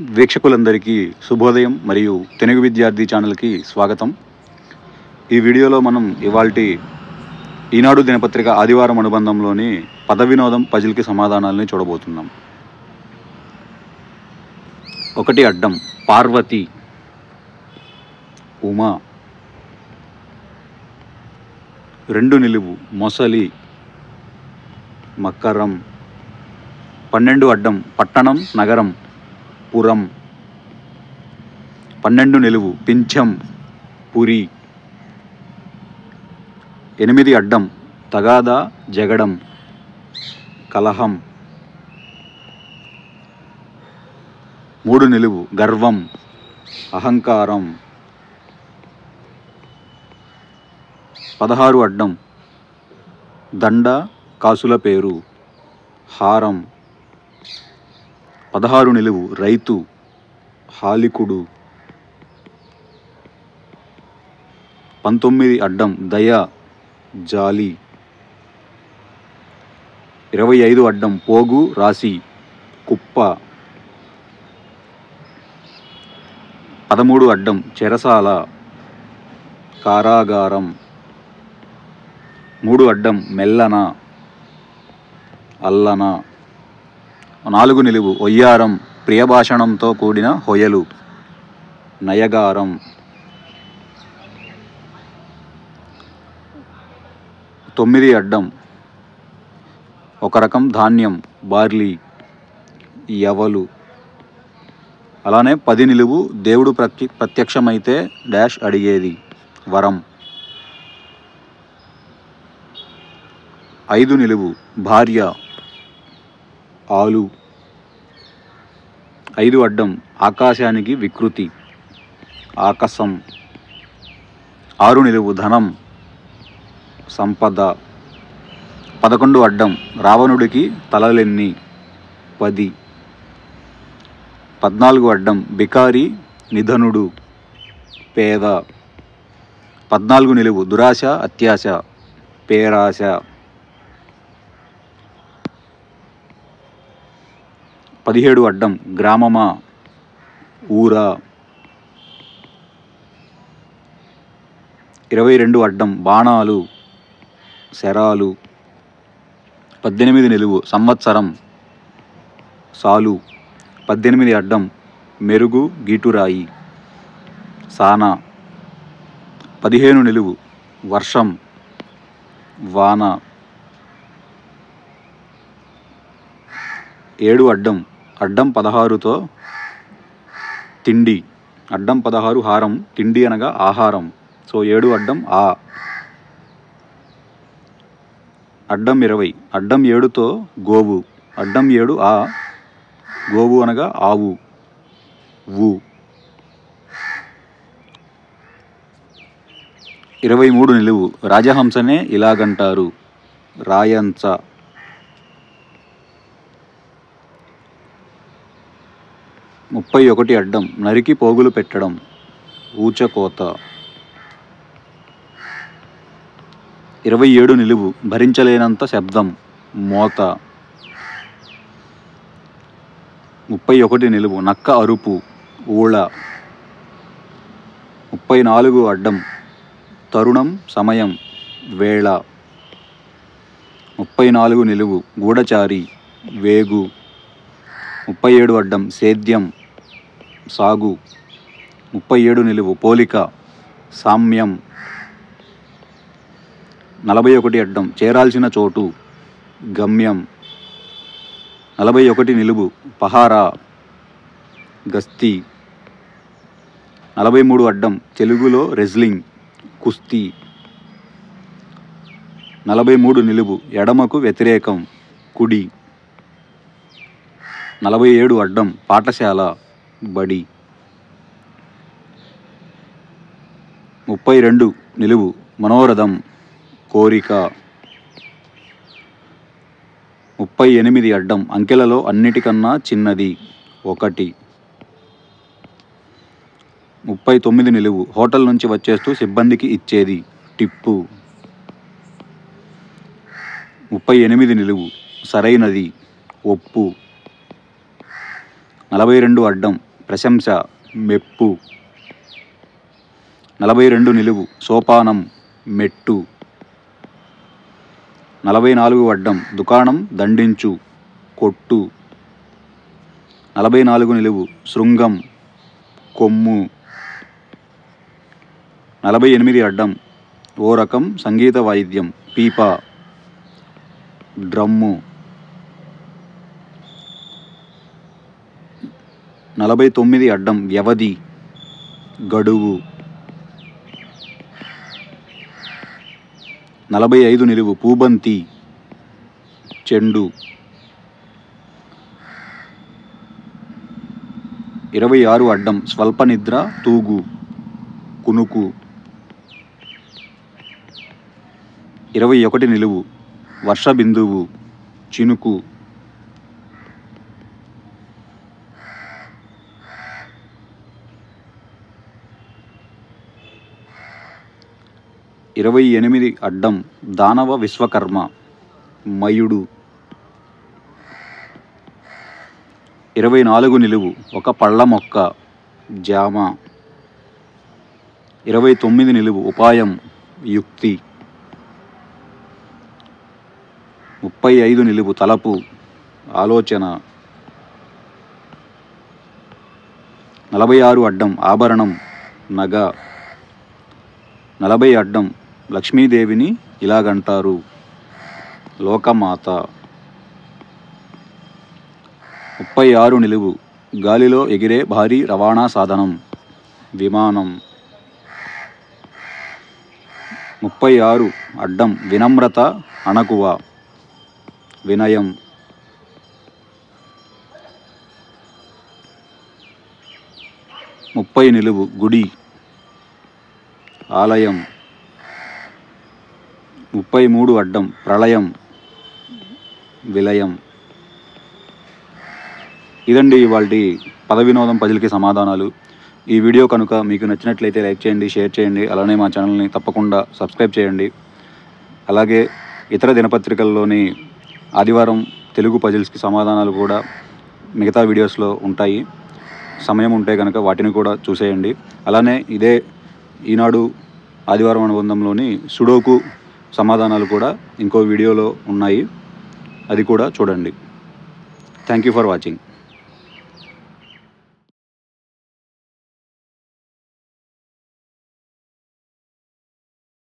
వీక్షకులందరికీ శుభోదయం మరియు తెలుగు విద్యార్థి ఛానల్కి స్వాగతం. ఈ వీడియోలో మనం ఇవాల్టి ఈనాడు దినపత్రిక ఆదివారం అనుబంధంలోని పద వినోదం పజిల్కి సమాధానాలని చూడబోతున్నాం. ఒకటి అడ్డం పార్వతి ఉమా. రెండు నిలువు మొసలి మకరం పన్నెండు అడ్డం పట్టణం నగరం. పురం. పన్నెండు నిలువు పింఛం పురి. ఎనిమిది అడ్డం తగాదా జగడం కలహం. మూడు నిలువు గర్వం అహంకారం. పదహారు అడ్డం దండ కాసుల పేరు హారం. పదహారు నిలువు రైతు హాలికుడు. పంతొమ్మిది అడ్డం దయ జాలి. ఇరవై ఐదు అడ్డం పోగు రాశి కుప్ప. పదమూడు అడ్డం చెరసాల కారాగారం. మూడు అడ్డం మెల్లన అల్లన. నాలుగు నిలువు ఒయ్యారం ప్రియభాషణంతో కూడిన హొయలు. నయగారం. తొమ్మిది అడ్డం. ఒక రకం ధాన్యం బార్లీ యవలు. అలానే పది నిలువు దేవుడు ప్రత్య ప్రత్యక్షమైతే డాష్ అడిగేది వరం. ఐదు నిలువు భార్య. ఆలు. ఐదు అడ్డం ఆకాశానికి వికృతి ఆకాశం. ఆరు నిలువు ధనం సంపద. పదకొండు అడ్డం రావణుడికి తలలెన్ని పది. పద్నాలుగు అడ్డం బికారి నిధనుడు పేద. పద్నాలుగు నిలువు దురాశ అత్యాశ పేరాశ. పదిహేడు అడ్డం గ్రామమా? ఊరా? ఇరవై రెండు అడ్డం బాణాలు శరాలు పద్దెనిమిది నిలువు సంవత్సరం సాలు పద్దెనిమిది అడ్డం మెరుగు గీటురాయి సానా పదిహేను నిలువు వర్షం వాన ఏడు అడ్డం అడ్డం పదహారుతో తిండి. అడ్డం పదహారు హారం తిండి అనగా ఆహారం. సో ఏడు అడ్డం ఆ. అడ్డం ఇరవై. అడ్డం ఏడుతో గోవు. అడ్డం ఏడు ఆ. గోవు అనగా ఆవు. ఉ ఇరవై మూడు నిలువు. రాజహంసనే ఇలాగంటారు. రాయంచ. ముప్పై ఒకటి అడ్డం నరికి పోగులు పెట్టడం ఊచకోత. ఇరవై ఏడు నిలువు భరించలేనంత శబ్దం మోత. ముప్పై ఒకటి నిలువు నక్క అరుపు ఊళ. ముప్పై నాలుగు అడ్డం తరుణం సమయం వేళ. ముప్పై నాలుగు నిలువు గూఢచారి వేగు. ముప్పై ఏడు అడ్డం సేద్యం సాగు. ముప్పై ఏడు నిలువు పోలిక సామ్యం. నలభై ఒకటి అడ్డం చేరాల్సిన చోటు గమ్యం. నలభై ఒకటి నిలువు పహారా గస్తీ. నలభై మూడు అడ్డం తెలుగులో రెజ్లింగ్ కుస్తీ. నలభై మూడు నిలువు ఎడమకు వ్యతిరేకం కుడి. నలభై ఏడు అడ్డం పాఠశాల. బడి. ముప్పై రెండు నిలువు మనోరథం కోరిక. ముప్పై ఎనిమిది అడ్డం అంకెలలో అన్నిటికన్నా చిన్నది ఒకటి. ముప్పై తొమ్మిది నిలువు హోటల్ నుంచి వచ్చేస్తూ సిబ్బందికి ఇచ్చేది టిప్పు. ముప్పై ఎనిమిది నిలువు సరైనది ఒప్పు. నలభై రెండు అడ్డం ప్రశంస మెప్పు. నలభై రెండు నిలువు సోపానం మెట్టు. నలభై నాలుగు అడ్డం దుకాణం దండించు కొట్టు. నలభై నాలుగు నిలువు శృంగం కొమ్ము. నలభై ఎనిమిది అడ్డం ఓ రకం సంగీత వాయిద్యం పీప. డ్రమ్ము. నలభై తొమ్మిది అడ్డం వ్యవధి గడువు. నలభై ఐదు నిలువు పూబంతి చెండు. ఇరవై ఆరు అడ్డం స్వల్ప నిద్ర తూగు కునుకు. ఇరవై ఒకటి నిలువు వర్ష బిందువు చినుకు. ఇరవై ఎనిమిది అడ్డం దానవ విశ్వకర్మ మయుడు. ఇరవై నాలుగు నిలువు ఒక పళ్ళ మొక్క జామ. ఇరవై తొమ్మిది నిలువు ఉపాయం యుక్తి. ముప్పై ఐదు నిలువు తలపు ఆలోచన. నలభై ఆరు అడ్డం ఆభరణం నగ. నలభై అడ్డం లక్ష్మీదేవిని ఇలాగంటారు. లోకమాత. ముప్పై ఆరు నిలువు. గాలిలో ఎగిరే భారీ రవాణా సాధనం. విమానం. ముప్పై ఆరు అడ్డం. వినమ్రత అణకువ. వినయం. ముప్పై నిలువు. గుడి. ఆలయం. ముప్పై మూడు అడ్డం ప్రళయం విలయం. ఇదండి ఇవాళ పద వినోదం పజిల్కి సమాధానాలు. ఈ వీడియో కనుక మీకు నచ్చినట్లయితే లైక్ చేయండి షేర్ చేయండి అలానే మా ఛానల్ని తప్పకుండా సబ్స్క్రైబ్ చేయండి. అలాగే ఇతర దినపత్రికల్లోని ఆదివారం తెలుగు పజిల్స్కి సమాధానాలు కూడా మిగతా వీడియోస్లో ఉంటాయి. సమయం ఉంటే కనుక వాటిని కూడా చూసేయండి. అలానే ఇదే ఈనాడు ఆదివారం అనుబంధంలోని సుడోకు సమాధానాలు కూడా ఇంకో వీడియోలో ఉన్నాయి. అది కూడా చూడండి. Thank you for watching